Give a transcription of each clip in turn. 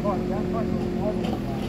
Hey,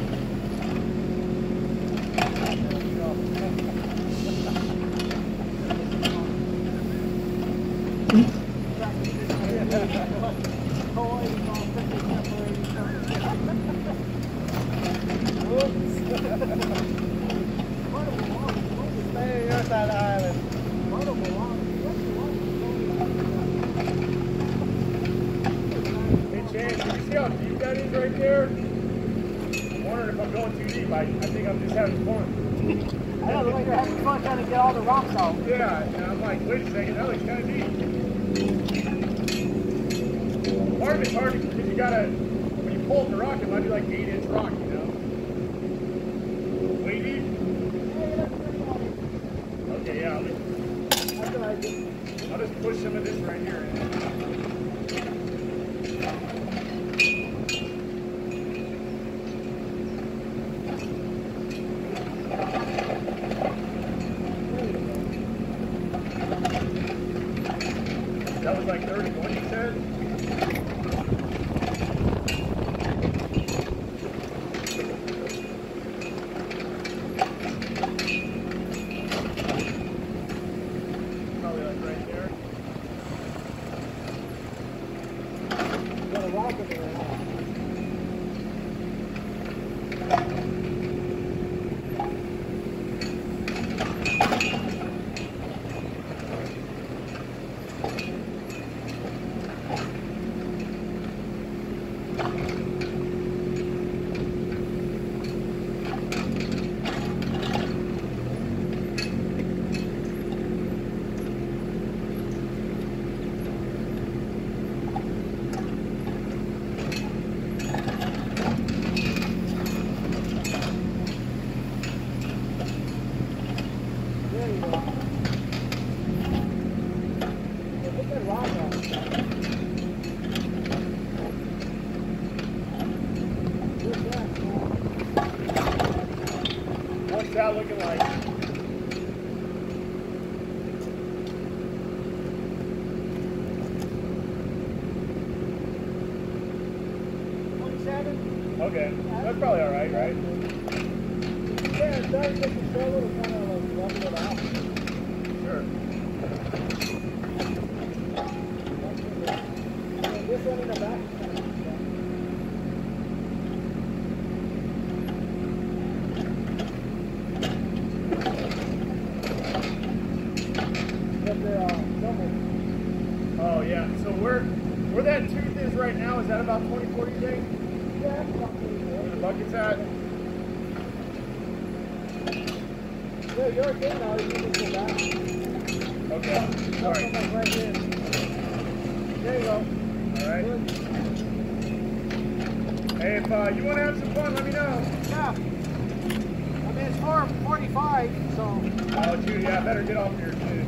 over like they're having fun trying to get all the rocks off. Yeah, and I'm like, wait a second, that looks kind of neat. Part of it's hard because you gotta, when you pull up the rock, it might be like eight inch rock, you know? Way. Okay, yeah, I'll just, I'll just push some of this right here. sir. Okay, that's probably all right, right? Yeah, it does feel a little kind of like level it out. Sure. And this one in the back is kind of. But they're uh, double. Oh yeah. So where where that tooth is right now is that about 20, 40 you think? Yeah, that's about Where the 24. bucket's at? Yeah, you're okay now. You can go back. Okay. All right. almost here. There you go. All right. Good. Hey, if uh, you want to have some fun, let me know. Yeah. I mean, it's four forty-five, so. Oh, Judy, I better get off here too.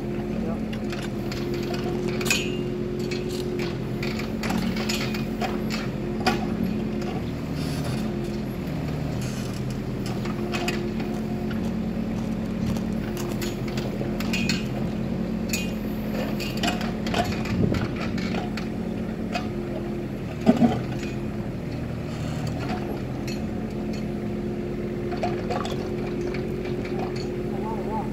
A lot of rock.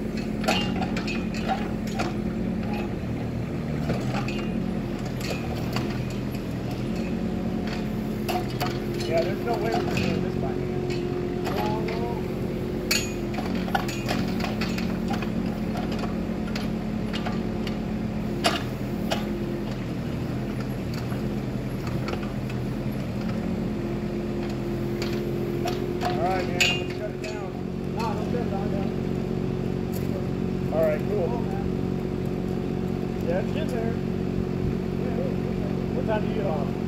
Yeah, there's no way we're doing this by hand. No, no. All right, All right, cool. Yeah, it's getting there. What time do you get off?